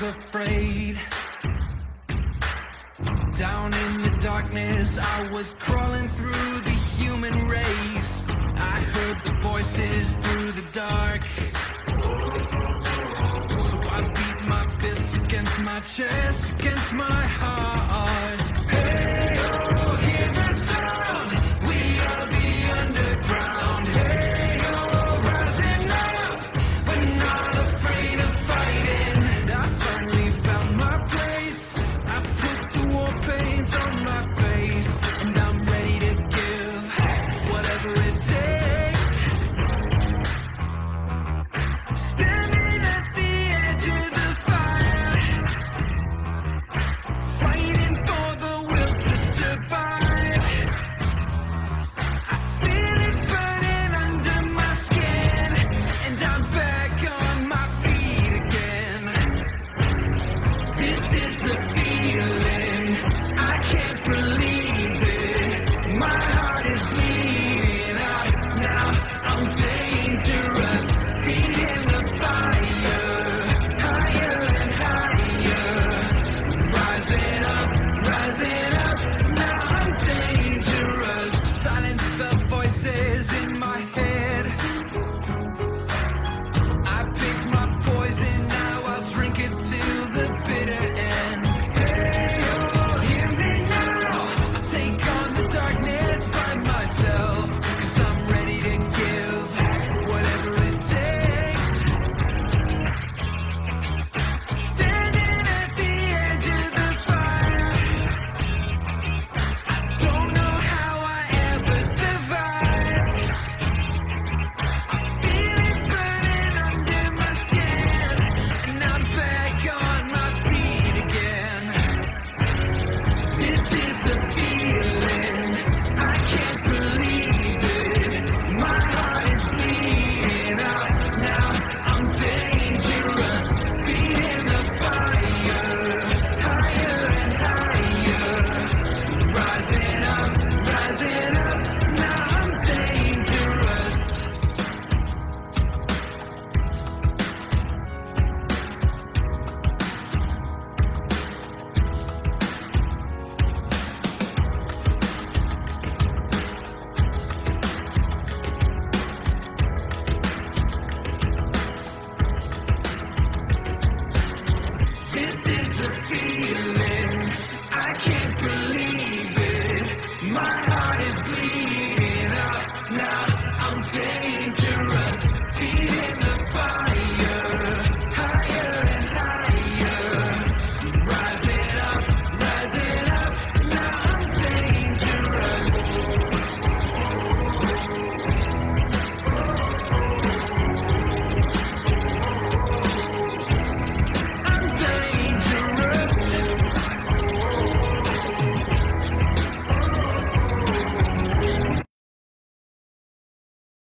was afraid. Down in the darkness, I was crawling through the human race. I heard the voices through the dark. So I beat my fists against my chest. against my heart.